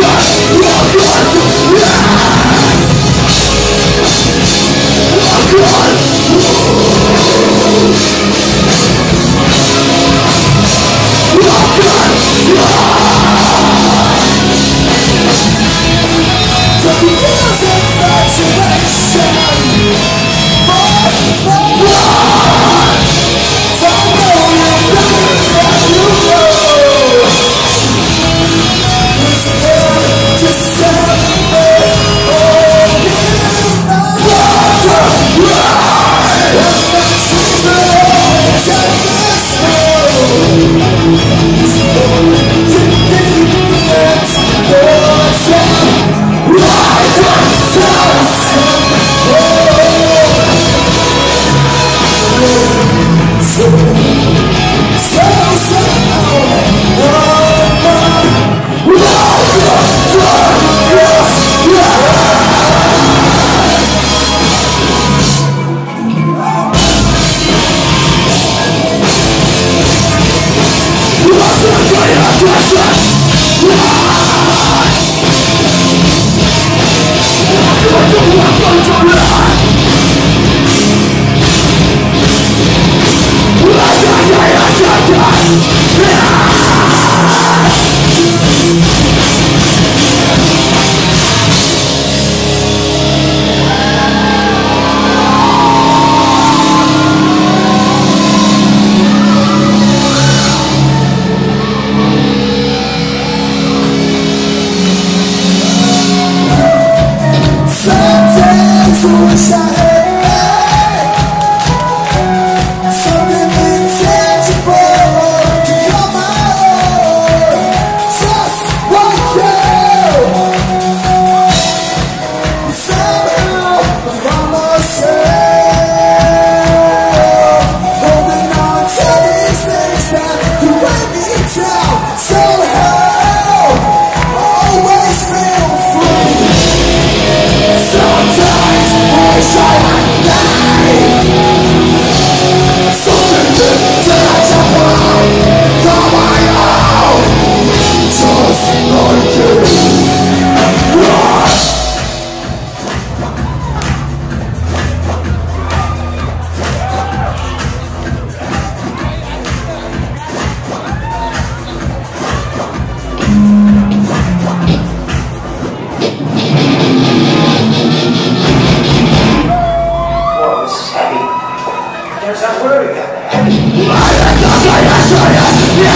Yes! There's Yeah,